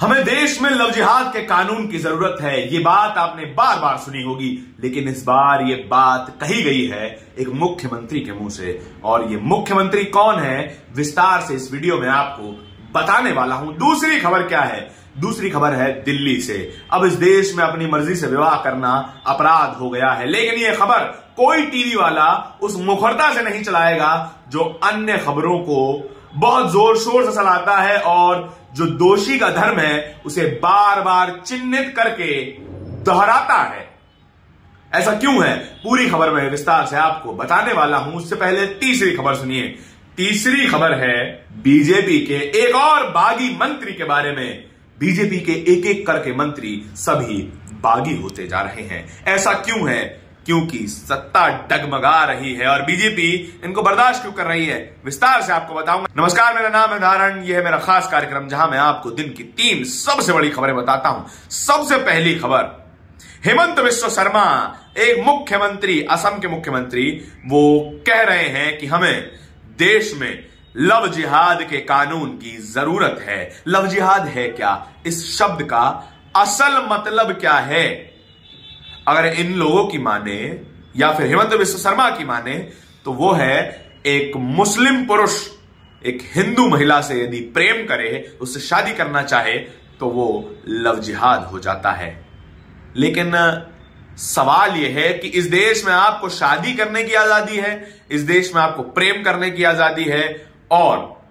हमें देश में लव जिहाद के कानून की ज़रूरत है। ये बात आपने बार बार सुनी होगी, लेकिन इस बार ये बात कही गई है एक मुख्यमंत्री के मुँह से। और ये मुख्यमंत्री कौन है, विस्तार से इस वीडियो में आपको बताने वाला हूँ। दूसरी खबर क्या है? दूसरी खबर है दिल्ली से। अब इस देश में अपनी मर्ज़ी से विवाह करना अपराध हो गया है। लेकिन यह खबर कोई टीवी वाला उस मुखरता से नहीं चलाएगा, जो अन्य खबरों को बहुत ज़ोर शोर से चलाता है और जो दोषी का धर्म है, उसे बार बार चिन्हित करके दोहराता है। ऐसा क्यों है? पूरी खबर में विस्तार से आपको बताने वाला हूँ। उससे पहले तीसरी खबर सुनिए। तीसरी खबर है बीजेपी के एक और बागी मंत्री के बारे में। बीजेपी के एक एक करके मंत्री सभी बागी होते जा रहे हैं। ऐसा क्यों है? क्योंकि सत्ता डगमगा रही है और बीजेपी इनको बर्दाश्त क्यों कर रही है? विस्तार से आपको बताऊँगा। नमस्कार, मेरा नाम है धारण यह है मेरा खास कार्यक्रम, जहाँ मैं आपको दिन की तीन सबसे बड़ी खबरें बताता हूँ। सबसे पहली खबर, हेमंत विश्व शर्मा, एक मुख्यमंत्री, असम के मुख्यमंत्री, वो कह रहे हैं कि हमें देश में लव जिहाद के कानून की ज़रूरत है। लव जिहाद है क्या? इस शब्द का असल मतलब क्या है? अगर इन लोगों की माने, या फिर हेमंत विश्व शर्मा की माने तो वो है एक मुस्लिम पुरुष, एक हिंदू महिला से यदि प्रेम करे, उससे शादी करना चाहे तो वो लव जिहाद हो जाता है। लेकिन, सवाल यह है कि इस देश में आपको शादी करने की आज़ादी है, इस देश में आपको प्रेम करने की आज़ादी है, और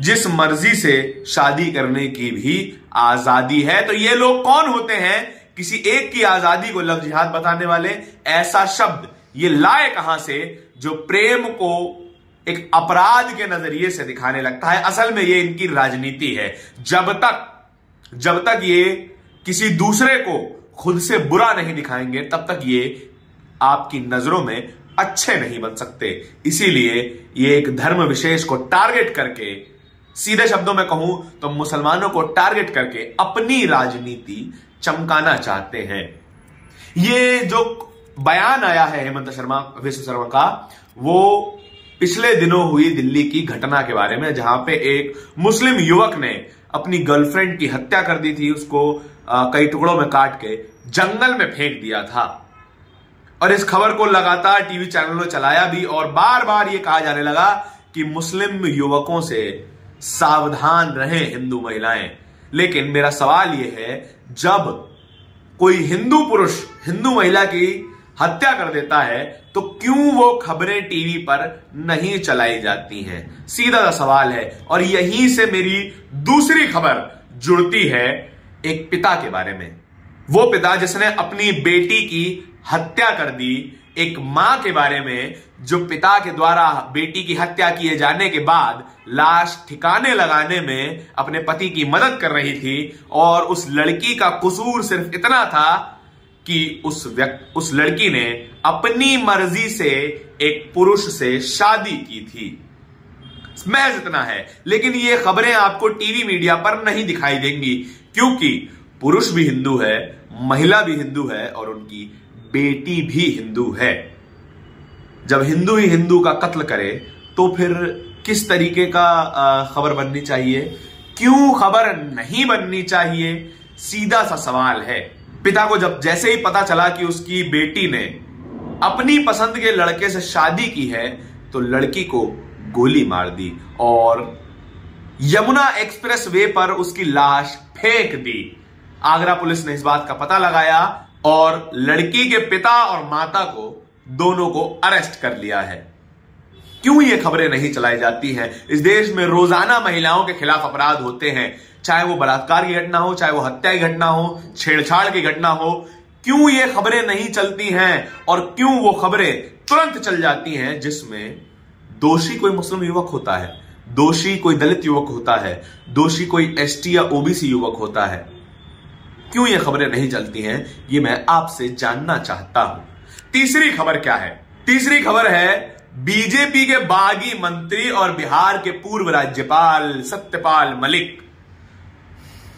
जिस मर्ज़ी से शादी करने की भी आज़ादी है तो ये लोग कौन होते हैं किसी एक की आज़ादी को लव जिहाद बताने वाले, ऐसा शब्द, ये लाए कहाँ से, जो प्रेम को एक अपराध के नज़रिए से दिखाने लगता है। असल में ये इनकी राजनीति है। जब तक जब तक ये किसी दूसरे को खुद से बुरा नहीं दिखाएँगे, तब तक ये आपकी नज़रों में अच्छे नहीं बन सकते। इसीलिए ये एक धर्म विशेष को टारगेट करके, सीधे शब्दों में कहूँ तो मुसलमानों को टारगेट करके अपनी राजनीति चमकाना चाहते हैं। ये जो बयान आया है हेमंत शर्मा, विश्व शर्मा का, वो पिछले दिनों हुई दिल्ली की घटना के बारे में, जहाँ पे एक मुस्लिम युवक ने अपनी गर्लफ्रेंड की हत्या कर दी थी, उसको कई टुकड़ों में काट के जंगल में फेंक दिया था। और इस खबर को लगातार टीवी चैनलों ने चलाया भी, और बार बार ये कहा जाने लगा कि मुस्लिम युवकों से सावधान रहे हिंदू महिलाएँ। लेकिन मेरा सवाल यह है, जब कोई हिंदू पुरुष, हिंदू महिला की हत्या कर देता है तो क्यों वो खबरें टीवी पर नहीं चलाई जाती हैं? सीधा सा सवाल है, और यहीं से मेरी दूसरी खबर जुड़ती है एक पिता के बारे में। वो पिता जिसने अपनी बेटी की हत्या कर दी एक माँ के बारे में, जो पिता के द्वारा बेटी की हत्या किए जाने के बाद लाश ठिकाने लगाने में अपने पति की मदद कर रही थी, और उस लड़की का कसूर सिर्फ़ इतना था कि उस व्यक्ति उस लड़की ने अपनी मर्ज़ी से एक पुरुष से शादी की थी। महज इतना है। लेकिन ये खबरें आपको टीवी मीडिया पर नहीं दिखाई देंगी, क्योंकि पुरुष भी हिंदू है, महिला भी हिंदू है, और उनकी बेटी भी हिंदू है। जब हिंदू ही हिंदू का कत्ल करे तो फिर किस तरीके का खबर बननी चाहिए? क्यों खबर नहीं बननी चाहिए? सीधा सा सवाल है। पिता को जब जैसे ही पता चला कि उसकी बेटी ने अपनी पसंद के लड़के से शादी की है तो लड़की को गोली मार दी और यमुना एक्सप्रेस वे पर उसकी लाश फेंक दी। आगरा पुलिस ने इस बात का पता लगाया और लड़की के पिता और माता को दोनों को अरेस्ट कर लिया है। क्यों ये खबरें नहीं चलाई जाती हैं? इस देश में रोज़ाना महिलाओं के खिलाफ अपराध होते हैं। चाहे वो बलात्कार की घटना हो, चाहे वो हत्या की घटना हो, छेड़छाड़ की घटना हो, क्यों ये खबरें नहीं चलती हैं? और क्यों वो खबरें तुरंत चल जाती हैं जिसमें दोषी कोई मुस्लिम युवक होता है, दोषी कोई दलित युवक होता है, दोषी कोई एसटी या ओबीसी युवक होता है? क्यों ये खबरें नहीं चलती हैं, ये मैं आपसे जानना चाहता हूँ। तीसरी खबर क्या है? तीसरी खबर है, बीजेपी के बागी मंत्री और बिहार के पूर्व राज्यपाल सत्यपाल मलिक।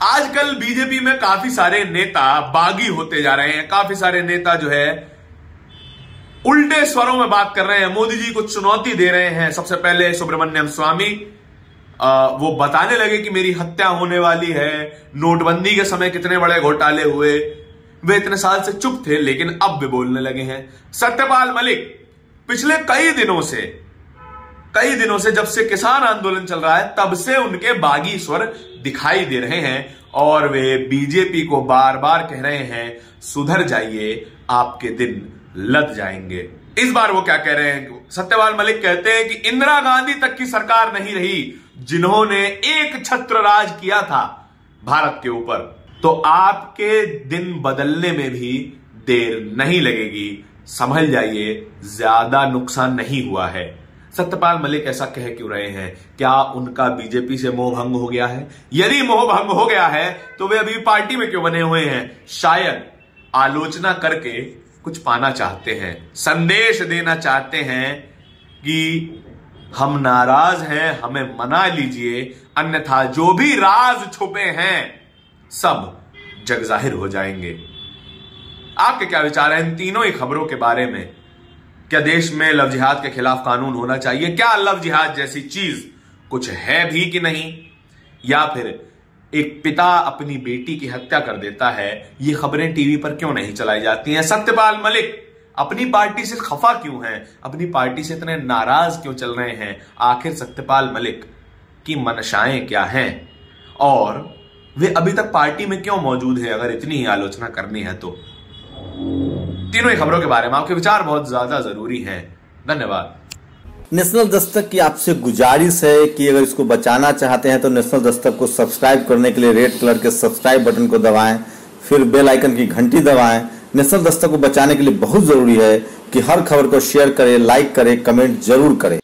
आजकल बीजेपी में काफ़ी सारे नेता बागी होते जा रहे हैं। काफ़ी सारे नेता जो है, उल्टे स्वरों में बात कर रहे हैं। मोदी जी को चुनौती दे रहे हैं। सबसे पहले सुब्रमण्यम स्वामी वो बताने लगे कि मेरी हत्या होने वाली है। नोटबंदी के समय कितने बड़े घोटाले हुए। वे इतने साल से चुप थे, लेकिन अब वे बोलने लगे हैं, सत्यपाल मलिक, पिछले कई दिनों से, कई दिनों से जब से किसान आंदोलन चल रहा है, तब से उनके बागी स्वर दिखाई दे रहे हैं और वे बीजेपी को बार बार कह रहे हैं, सुधर जाइए, आपके दिन लद जाएँगे। इस बार वो क्या कह रहे हैं? सत्यपाल मलिक कहते हैं कि इंदिरा गांधी तक की सरकार नहीं रही। जिन्होंने एक छत्र राज किया था भारत के ऊपर तो आपके दिन बदलने में भी देर नहीं लगेगी। संभल जाइए, ज़्यादा नुकसान नहीं हुआ है। सत्यपाल मलिक ऐसा कह क्यों रहे हैं? क्या उनका बीजेपी से मोह भंग हो गया है? यदि मोह भंग हो गया है तो वे अभी पार्टी में क्यों बने हुए हैं? शायद आलोचना करके कुछ पाना चाहते हैं, संदेश देना चाहते हैं कि हम नाराज़ हैं, हमें मना लीजिए, अन्यथा जो भी राज छुपे हैं, सब जग ज़ाहिर हो जाएँगे। आपके क्या विचार हैं इन तीनों ही खबरों के बारे में? क्या देश में लव जिहाद के खिलाफ कानून होना चाहिए? क्या लव जिहाद जैसी चीज़ कुछ है भी कि नहीं? या फिर एक पिता अपनी बेटी की हत्या कर देता है, ये खबरें टीवी पर क्यों नहीं चलाई जाती हैं? सत्यपाल मलिक अपनी पार्टी से खफा क्यों हैं? अपनी पार्टी से इतने नाराज़ क्यों चल रहे हैं? आखिर सत्यपाल मलिक की मनशाएँ क्या हैं? और वे अभी तक पार्टी में क्यों मौजूद है? अगर इतनी ही आलोचना करनी है तो। तीनों ही खबरों के बारे में आपके विचार बहुत ज़्यादा ज़रूरी हैं। धन्यवाद। नेशनल दस्तक की आपसे गुजारिश है कि अगर इसको बचाना चाहते हैं तो नेशनल दस्तक को सब्सक्राइब करने के लिए रेड कलर के सब्सक्राइब बटन को दबाएँ, फिर बेल आइकन की घंटी दबाएँ नेशनल दस्तक को बचाने के लिए बहुत ज़रूरी है कि हर खबर को शेयर करें लाइक करें कमेंट ज़रूर करें।